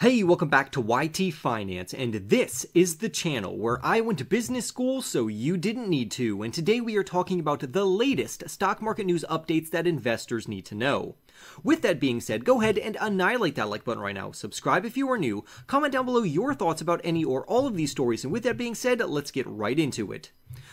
Hey, welcome back to YT Finance, and this is the channel where I went to business school so you didn't need to, and today we are talking about the latest stock market news updates that investors need to know. With that being said, go ahead and annihilate that like button right now, subscribe if you are new, comment down below your thoughts about any or all of these stories, and with that being said, let's get right into it.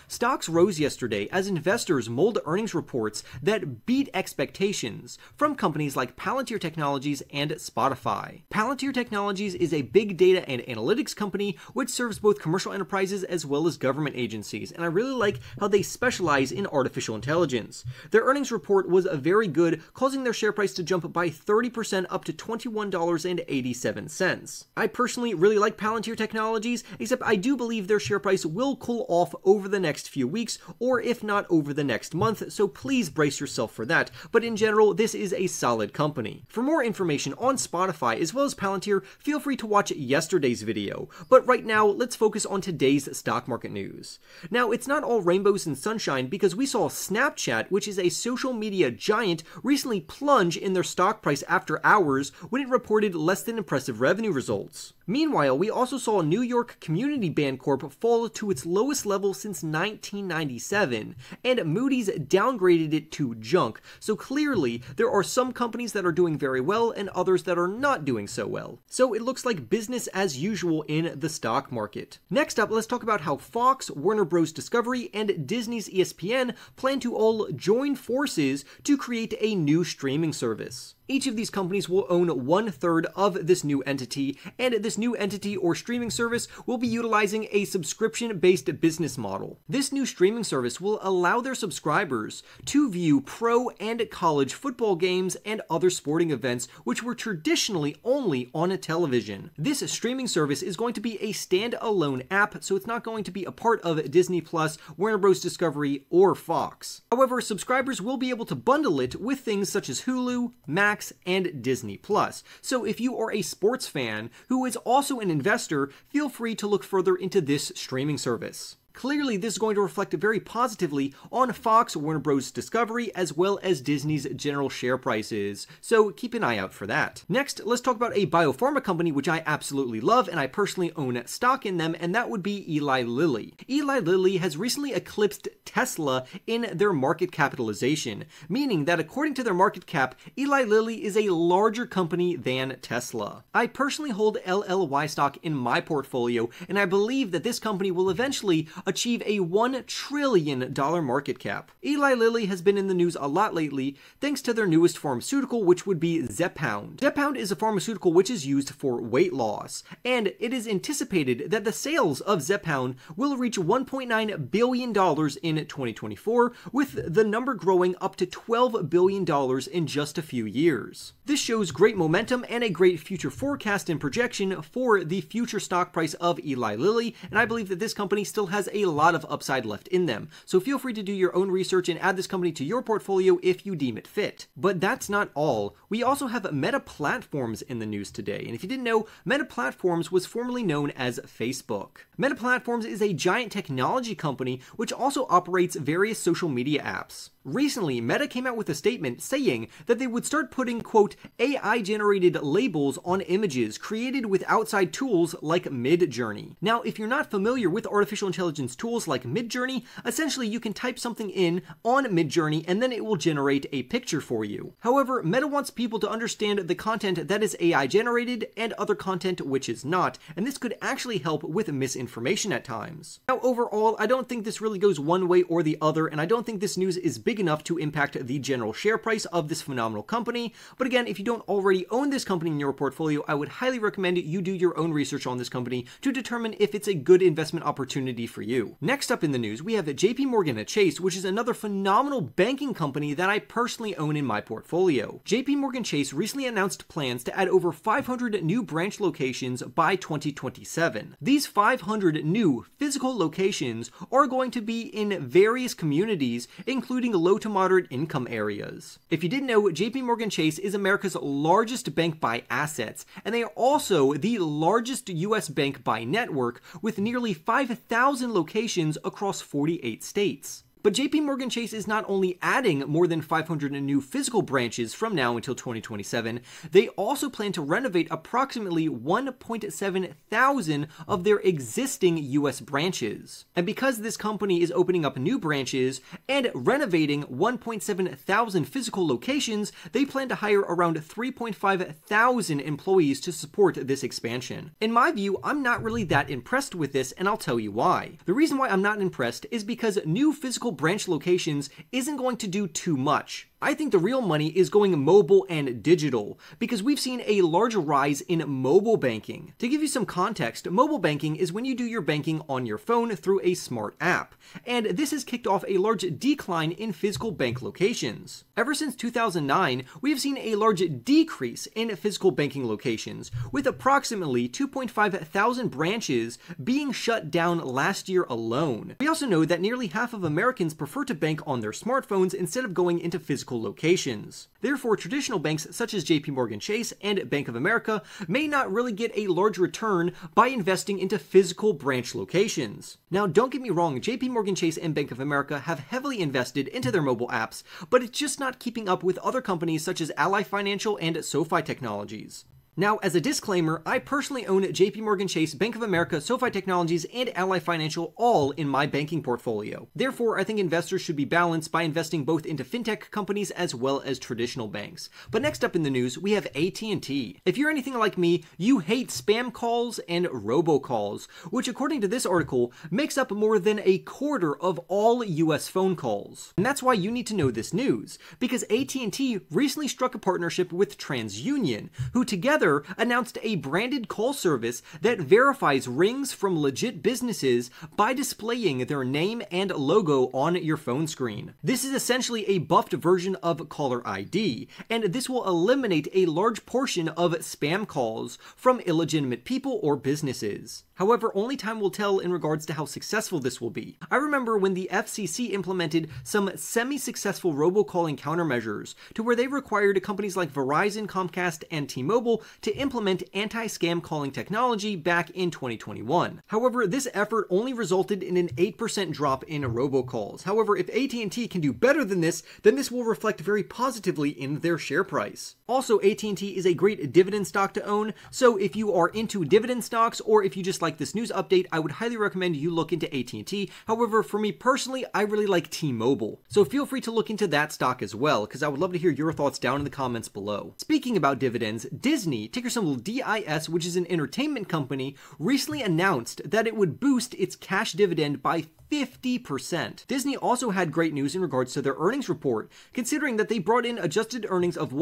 Stocks rose yesterday as investors mulled earnings reports that beat expectations from companies like Palantir Technologies and Spotify. Palantir Technologies is a big data and analytics company which serves both commercial enterprises as well as government agencies, and I really like how they specialize in artificial intelligence. Their earnings report was a very good, causing their share price to jump by 30% up to $21.87. I personally really like Palantir Technologies, except I do believe their share price will cool off over the next few weeks, or if not over the next month, so please brace yourself for that. But in general, this is a solid company. For more information on Spotify as well as Palantir, feel free to watch yesterday's video. But right now, let's focus on today's stock market news. Now, it's not all rainbows and sunshine because we saw Snapchat, which is a social media giant, recently plunge in their stock price after hours when it reported less than impressive revenue results. Meanwhile, we also saw New York Community Bancorp fall to its lowest level since 1997, and Moody's downgraded it to junk. So clearly, there are some companies that are doing very well and others that are not doing so well. So it looks like business as usual in the stock market. Next up, let's talk about how Fox, Warner Bros. Discovery, and Disney's ESPN plan to all join forces to create a new streaming service. Each of these companies will own one third of this new entity, and this new entity or streaming service will be utilizing a subscription based business model. This new streaming service will allow their subscribers to view pro and college football games and other sporting events which were traditionally only on a television. This streaming service is going to be a standalone app, so it's not going to be a part of Disney Plus, Warner Bros. Discovery, or Fox. However, subscribers will be able to bundle it with things such as Hulu, Max, Max, and Disney Plus. So if you are a sports fan who is also an investor, feel free to look further into this streaming service. Clearly, this is going to reflect very positively on Fox, Warner Bros. Discovery, as well as Disney's general share prices, so keep an eye out for that. Next, let's talk about a biopharma company which I absolutely love and I personally own stock in them, and that would be Eli Lilly. Eli Lilly has recently eclipsed Tesla in their market capitalization, meaning that according to their market cap, Eli Lilly is a larger company than Tesla. I personally hold LLY stock in my portfolio, and I believe that this company will eventually achieve a $1 trillion market cap. Eli Lilly has been in the news a lot lately thanks to their newest pharmaceutical, which would be Zepbound. Zepbound is a pharmaceutical which is used for weight loss, and it is anticipated that the sales of Zepbound will reach $1.9 billion in 2024, with the number growing up to $12 billion in just a few years. This shows great momentum and a great future forecast and projection for the future stock price of Eli Lilly, and I believe that this company still has a lot of upside left in them. So feel free to do your own research and add this company to your portfolio if you deem it fit. But that's not all. We also have Meta Platforms in the news today. And if you didn't know, Meta Platforms was formerly known as Facebook. Meta Platforms is a giant technology company which also operates various social media apps. Recently, Meta came out with a statement saying that they would start putting, quote, AI generated labels on images created with outside tools like Midjourney. Now, if you're not familiar with artificial intelligence tools like Midjourney, essentially you can type something in on Midjourney and then it will generate a picture for you. However, Meta wants people to understand the content that is AI generated and other content which is not, and this could actually help with misinformation at times. Now, overall, I don't think this really goes one way or the other, and I don't think this news is big big enough to impact the general share price of this phenomenal company. But again, if you don't already own this company in your portfolio, I would highly recommend you do your own research on this company to determine if it's a good investment opportunity for you. Next up in the news, we have JP Morgan Chase, which is another phenomenal banking company that I personally own in my portfolio. JP Morgan Chase recently announced plans to add over 500 new branch locations by 2027. These 500 new physical locations are going to be in various communities, including low to moderate income areas. If you didn't know, JP Morgan Chase is America's largest bank by assets, and they are also the largest US bank by network with nearly 5,000 locations across 48 states. But JP Morgan Chase is not only adding more than 500 new physical branches from now until 2027, they also plan to renovate approximately 1.7 thousand of their existing US branches. And because this company is opening up new branches and renovating 1.7 thousand physical locations, they plan to hire around 3.5 thousand employees to support this expansion. In my view, I'm not really that impressed with this, and I'll tell you why. The reason why I'm not impressed is because new physical branch locations isn't going to do too much. I think the real money is going mobile and digital because we've seen a large rise in mobile banking. To give you some context, mobile banking is when you do your banking on your phone through a smart app, and this has kicked off a large decline in physical bank locations. Ever since 2009, we have seen a large decrease in physical banking locations, with approximately 2.5 thousand branches being shut down last year alone. We also know that nearly half of Americans prefer to bank on their smartphones instead of going into physical physical locations. Therefore, traditional banks such as JP Morgan Chase and Bank of America may not really get a large return by investing into physical branch locations. Now, don't get me wrong, JP Morgan Chase and Bank of America have heavily invested into their mobile apps, but it's just not keeping up with other companies such as Ally Financial and SoFi Technologies. Now, as a disclaimer, I personally own JP Morgan Chase, Bank of America, SoFi Technologies, and Ally Financial all in my banking portfolio. Therefore, I think investors should be balanced by investing both into fintech companies as well as traditional banks. But next up in the news, we have AT&T. If you're anything like me, you hate spam calls and robocalls, which according to this article makes up more than a quarter of all US phone calls. And that's why you need to know this news, because AT&T recently struck a partnership with TransUnion, who together announced a branded call service that verifies rings from legit businesses by displaying their name and logo on your phone screen. This is essentially a buffed version of caller ID, and this will eliminate a large portion of spam calls from illegitimate people or businesses. However, only time will tell in regards to how successful this will be. I remember when the FCC implemented some semi successful robocalling countermeasures to where they required companies like Verizon, Comcast, and T Mobile to implement anti scam calling technology back in 2021. However, this effort only resulted in an 8% drop in robocalls. However, if AT&T can do better than this, then this will reflect very positively in their share price. Also, AT&T is a great dividend stock to own, so if you are into dividend stocks or if you just like this news update, I would highly recommend you look into AT&T. However, for me personally, I really like T-Mobile. So feel free to look into that stock as well, because I would love to hear your thoughts down in the comments below. Speaking about dividends, Disney, ticker symbol DIS, which is an entertainment company, recently announced that it would boost its cash dividend by 50%. Disney also had great news in regards to their earnings report, considering that they brought in adjusted earnings of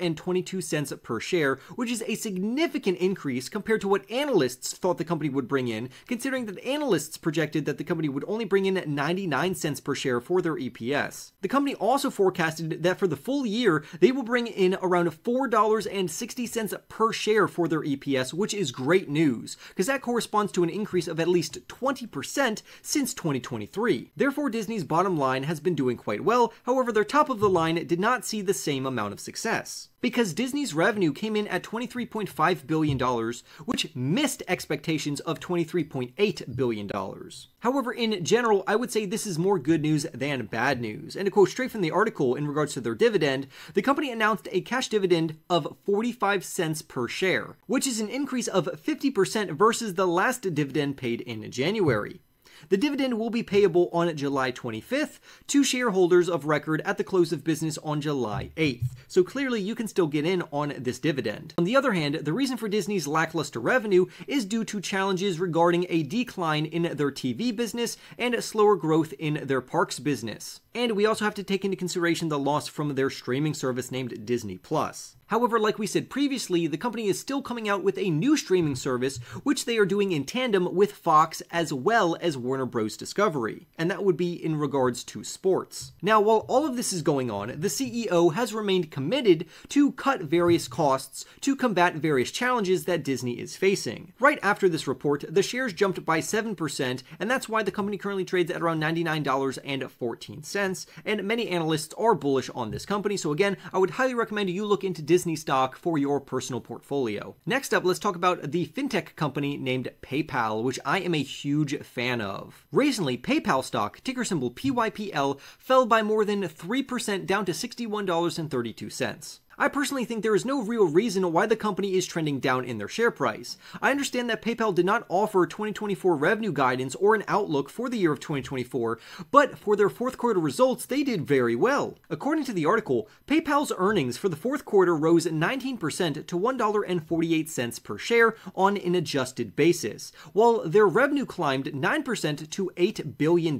$1.22 per share, which is a significant increase compared to what analysts thought the company would bring in, considering that analysts projected that the company would only bring in 99 cents per share for their EPS. The company also forecasted that for the full year, they will bring in around $4.60 per share for their EPS, which is great news, because that corresponds to an increase of at least 20% since 2023. Therefore, Disney's bottom line has been doing quite well, however, their top of the line did not see the same amount of success because Disney's revenue came in at $23.5 billion, which missed expectations of $23.8 billion. However, in general, I would say this is more good news than bad news. And to quote straight from the article in regards to their dividend, the company announced a cash dividend of 45 cents per share, which is an increase of 50% versus the last dividend paid in January. The dividend will be payable on July 25th to shareholders of record at the close of business on July 8th. So clearly you can still get in on this dividend. On the other hand, the reason for Disney's lackluster revenue is due to challenges regarding a decline in their TV business and slower growth in their parks business. And we also have to take into consideration the loss from their streaming service named Disney Plus. However, like we said previously, the company is still coming out with a new streaming service, which they are doing in tandem with Fox as well as Warner Bros. Discovery, and that would be in regards to sports. Now, while all of this is going on, the CEO has remained committed to cut various costs to combat various challenges that Disney is facing. Right after this report, the shares jumped by 7%, and that's why the company currently trades at around $99.14. sense, and many analysts are bullish on this company, so again, I would highly recommend you look into Disney stock for your personal portfolio. Next up, let's talk about the fintech company named PayPal, which I am a huge fan of. Recently, PayPal stock, ticker symbol PYPL, fell by more than 3% down to $61.32. I personally think there is no real reason why the company is trending down in their share price. I understand that PayPal did not offer 2024 revenue guidance or an outlook for the year of 2024, but for their fourth quarter results, they did very well. According to the article, PayPal's earnings for the fourth quarter rose 19% to $1.48 per share on an adjusted basis, while their revenue climbed 9% to $8 billion.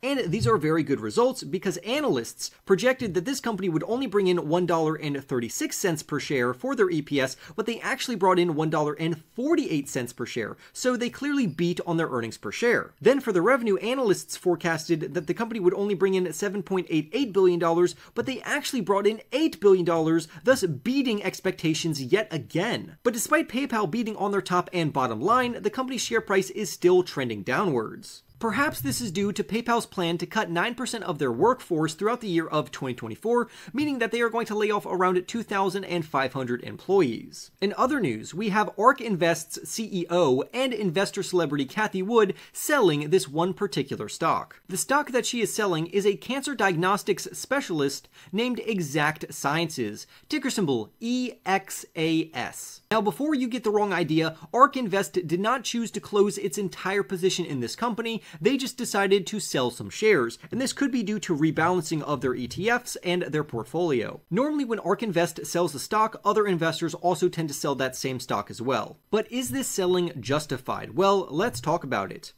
And these are very good results because analysts projected that this company would only bring in $1.36 per share for their EPS, but they actually brought in $1.48 per share, so they clearly beat on their earnings per share. Then for the revenue, analysts forecasted that the company would only bring in $7.88 billion, but they actually brought in $8 billion, thus beating expectations yet again. But despite PayPal beating on their top and bottom line, the company's share price is still trending downwards. Perhaps this is due to PayPal's plan to cut 9% of their workforce throughout the year of 2024, meaning that they are going to lay off around 2,500 employees. In other news, we have ARK Invest's CEO and investor celebrity Cathie Wood selling this one particular stock. The stock that she is selling is a cancer diagnostics specialist named Exact Sciences, ticker symbol EXAS. Now, before you get the wrong idea, ARK Invest did not choose to close its entire position in this company, they just decided to sell some shares, and this could be due to rebalancing of their ETFs and their portfolio. Normally, when ARK Invest sells a stock, other investors also tend to sell that same stock as well. But is this selling justified? Well, let's talk about it.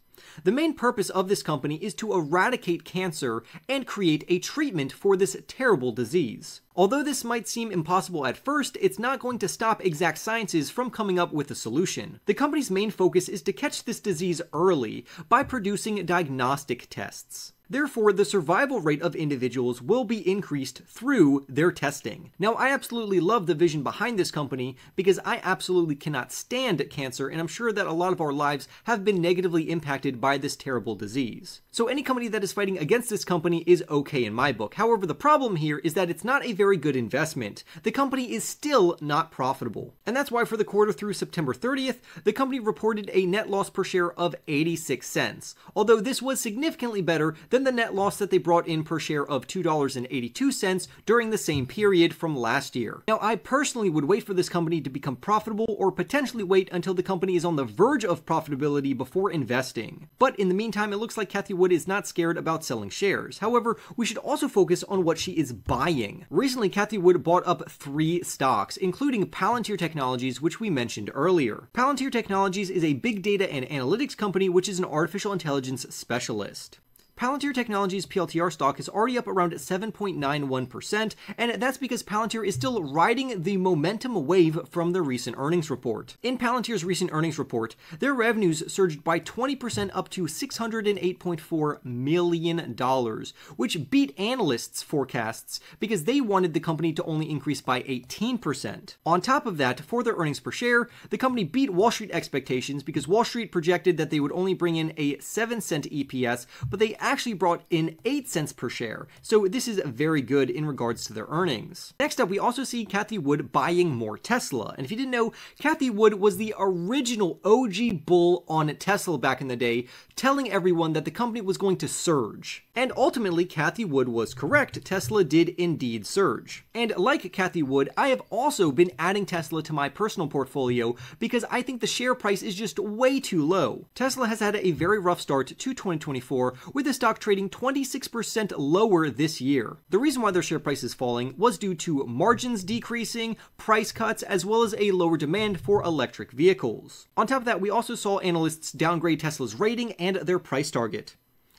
The main purpose of this company is to eradicate cancer and create a treatment for this terrible disease. Although this might seem impossible at first, it's not going to stop Exact Sciences from coming up with a solution. The company's main focus is to catch this disease early by producing diagnostic tests. Therefore, the survival rate of individuals will be increased through their testing. Now, I absolutely love the vision behind this company because I absolutely cannot stand cancer, and I'm sure that a lot of our lives have been negatively impacted by this terrible disease. So, any company that is fighting against this company is okay in my book. However, the problem here is that it's not a very good investment. The company is still not profitable. And that's why for the quarter through September 30th, the company reported a net loss per share of 86 cents. Although this was significantly better than than the net loss that they brought in per share of $2.82 during the same period from last year. Now, I personally would wait for this company to become profitable or potentially wait until the company is on the verge of profitability before investing. But in the meantime, it looks like Cathie Wood is not scared about selling shares. However, we should also focus on what she is buying. Recently, Cathie Wood bought up three stocks, including Palantir Technologies, which we mentioned earlier. Palantir Technologies is a big data and analytics company which is an artificial intelligence specialist. Palantir Technologies PLTR stock is already up around 7.91%, and that's because Palantir is still riding the momentum wave from the recent earnings report. In Palantir's recent earnings report, their revenues surged by 20% up to $608.4 million, which beat analysts' forecasts because they wanted the company to only increase by 18%. On top of that, for their earnings per share, the company beat Wall Street expectations because Wall Street projected that they would only bring in a 7 cent EPS, but they actually brought in 8 cents per share, so this is very good in regards to their earnings. Next up, we also see Cathie Wood buying more Tesla, and if you didn't know, Cathie Wood was the original OG bull on Tesla back in the day, telling everyone that the company was going to surge. And ultimately, Cathie Wood was correct, Tesla did indeed surge. And like Cathie Wood, I have also been adding Tesla to my personal portfolio because I think the share price is just way too low. Tesla has had a very rough start to 2024 with a stock trading 26% lower this year. The reason why their share price is falling was due to margins decreasing, price cuts, as well as a lower demand for electric vehicles. On top of that, we also saw analysts downgrade Tesla's rating and their price target.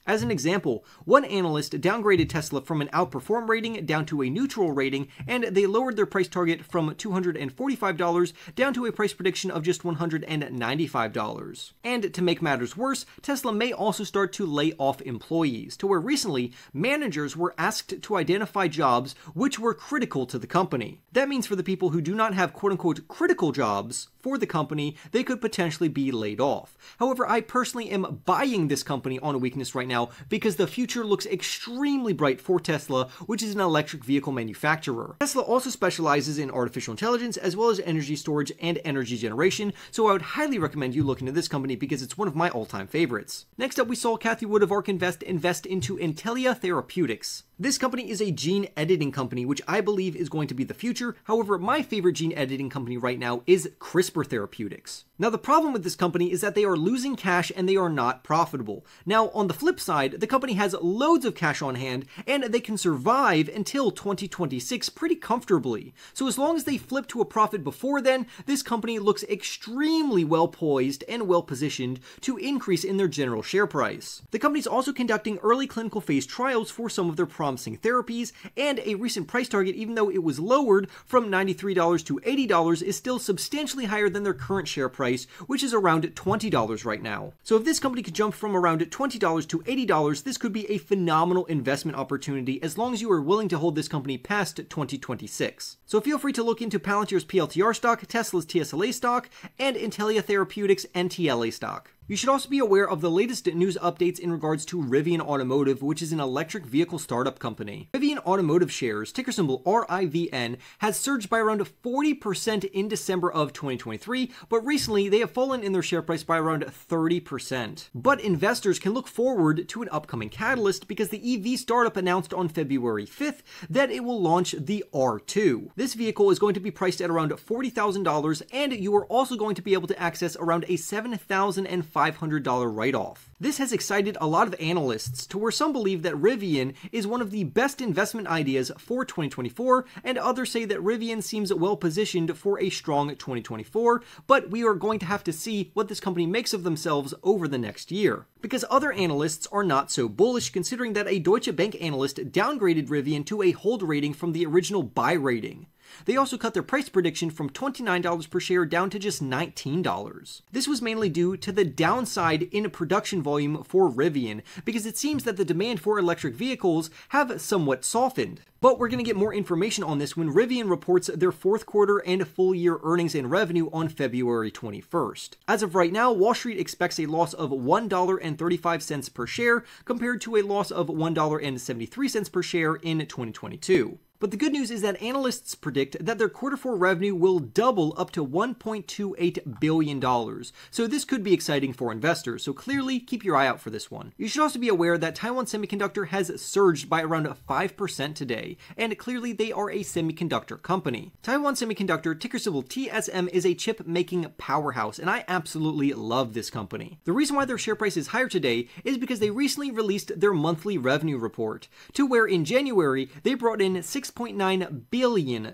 As an example, one analyst downgraded Tesla from an outperform rating down to a neutral rating, and they lowered their price target from $245 down to a price prediction of just $195. And to make matters worse, Tesla may also start to lay off employees, to where recently managers were asked to identify jobs which were critical to the company. That means for the people who do not have quote unquote critical jobs, for the company, they could potentially be laid off. However, I personally am buying this company on a weakness right now because the future looks extremely bright for Tesla, which is an electric vehicle manufacturer. Tesla also specializes in artificial intelligence as well as energy storage and energy generation, so I would highly recommend you look into this company because it's one of my all-time favorites. Next up, we saw Cathie Wood of ARK Invest invest into Intellia Therapeutics. This company is a gene editing company, which I believe is going to be the future. However, my favorite gene editing company right now is CRISPR Therapeutics. Now, the problem with this company is that they are losing cash and they are not profitable. Now, on the flip side, the company has loads of cash on hand and they can survive until 2026 pretty comfortably. So, as long as they flip to a profit before then, this company looks extremely well poised and well positioned to increase in their general share price. The company is also conducting early clinical phase trials for some of their promising therapies, and a recent price target, even though it was lowered from $93 to $80, is still substantially higher than their current share price price, which is around $20 right now. So if this company could jump from around $20 to $80, this could be a phenomenal investment opportunity as long as you are willing to hold this company past 2026. So feel free to look into Palantir's PLTR stock, Tesla's TSLA stock, and Intellia Therapeutics NTLA stock. You should also be aware of the latest news updates in regards to Rivian Automotive, which is an electric vehicle startup company. Rivian Automotive shares, ticker symbol RIVN, has surged by around 40% in December of 2023, but recently they have fallen in their share price by around 30%. But investors can look forward to an upcoming catalyst because the EV startup announced on February 5th that it will launch the R2. This vehicle is going to be priced at around $40,000 and you are also going to be able to access around a 7,500 $500 write off. This has excited a lot of analysts to where some believe that Rivian is one of the best investment ideas for 2024, and others say that Rivian seems well positioned for a strong 2024, but we are going to have to see what this company makes of themselves over the next year. Because other analysts are not so bullish, considering that a Deutsche Bank analyst downgraded Rivian to a hold rating from the original buy rating. They also cut their price prediction from $29 per share down to just $19. This was mainly due to the downside in production volume for Rivian, because it seems that the demand for electric vehicles have somewhat softened. But we're going to get more information on this when Rivian reports their fourth quarter and full year earnings and revenue on February 21st. As of right now, Wall Street expects a loss of $1.35 per share compared to a loss of $1.73 per share in 2022. But the good news is that analysts predict that their quarter four revenue will double up to $1.28 billion. So this could be exciting for investors, so clearly keep your eye out for this one. You should also be aware that Taiwan Semiconductor has surged by around 5% today, and clearly they are a semiconductor company. Taiwan Semiconductor, ticker symbol TSM, is a chip making powerhouse, and I absolutely love this company. The reason why their share price is higher today is because they recently released their monthly revenue report, to where in January they brought in 6 $6.9 billion.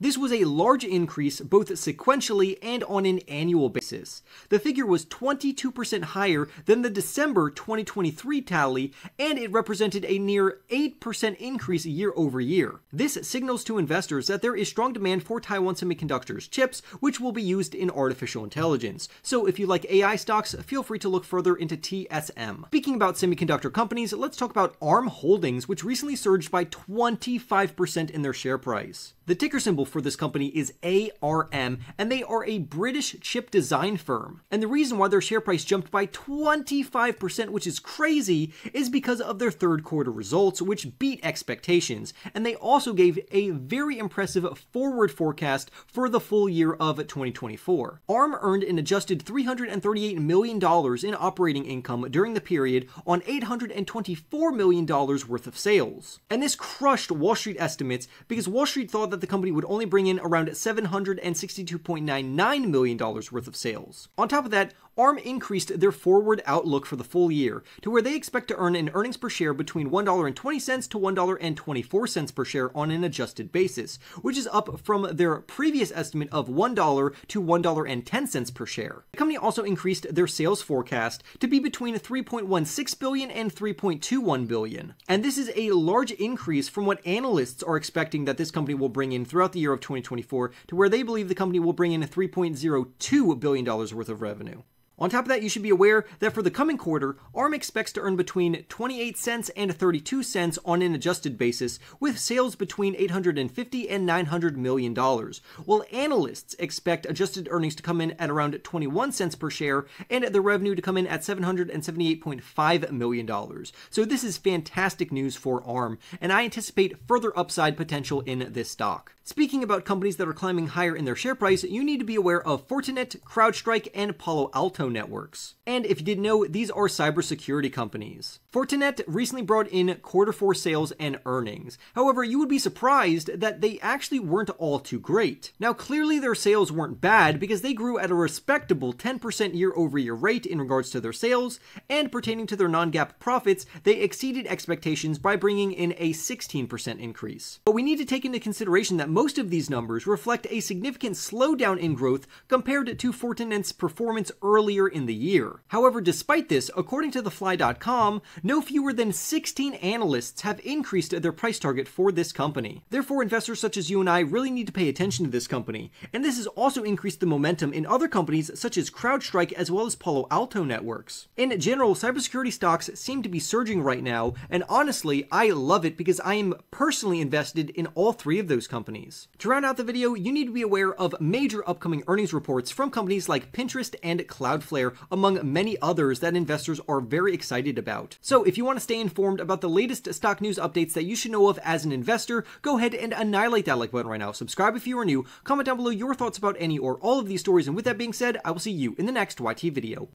This was a large increase both sequentially and on an annual basis. The figure was 22% higher than the December 2023 tally, and it represented a near 8% increase year over year. This signals to investors that there is strong demand for Taiwan Semiconductor's chips, which will be used in artificial intelligence. So if you like AI stocks, feel free to look further into TSM. Speaking about semiconductor companies, let's talk about ARM Holdings, which recently surged by 25 5% in their share price. The ticker symbol for this company is ARM, and they are a British chip design firm. And the reason why their share price jumped by 25%, which is crazy, is because of their third quarter results, which beat expectations. And they also gave a very impressive forward forecast for the full year of 2024. ARM earned an adjusted $338 million in operating income during the period on $824 million worth of sales. And this crushed Wall Street estimates because Wall Street thought that the company would only bring in around $762.99 million worth of sales. On top of that, ARM increased their forward outlook for the full year to where they expect to earn an earnings per share between $1.20 to $1.24 per share on an adjusted basis, which is up from their previous estimate of $1 to $1.10 per share. The company also increased their sales forecast to be between $3.16 billion and $3.21 billion, and 3.21 billion. And this is a large increase from what analysts are expecting that this company will bring in throughout the year of 2024 to where they believe the company will bring in $3.02 billion worth of revenue. On top of that, you should be aware that for the coming quarter, ARM expects to earn between 28 cents and 32 cents on an adjusted basis, with sales between 850 and 900 million dollars, while analysts expect adjusted earnings to come in at around 21 cents per share and the revenue to come in at 778.5 million dollars. So this is fantastic news for ARM, and I anticipate further upside potential in this stock. Speaking about companies that are climbing higher in their share price, you need to be aware of Fortinet, CrowdStrike, and Palo Alto networks. And if you didn't know, these are cybersecurity companies. Fortinet recently brought in quarter four sales and earnings. However, you would be surprised that they actually weren't all too great. Now, clearly their sales weren't bad because they grew at a respectable 10% year over year rate in regards to their sales, and pertaining to their non GAAP profits, they exceeded expectations by bringing in a 16% increase. But we need to take into consideration that most of these numbers reflect a significant slowdown in growth compared to Fortinet's performance earlier in the year. However, despite this, according to thefly.com, no fewer than 16 analysts have increased their price target for this company. Therefore, investors such as you and I really need to pay attention to this company, and this has also increased the momentum in other companies such as CrowdStrike as well as Palo Alto networks. In general, cybersecurity stocks seem to be surging right now, and honestly, I love it because I am personally invested in all three of those companies. To round out the video, you need to be aware of major upcoming earnings reports from companies like Pinterest and Cloudflare, among many others that investors are very excited about. So if you want to stay informed about the latest stock news updates that you should know of as an investor, go ahead and annihilate that like button right now. Subscribe if you are new, comment down below your thoughts about any or all of these stories, and with that being said, I will see you in the next YT video.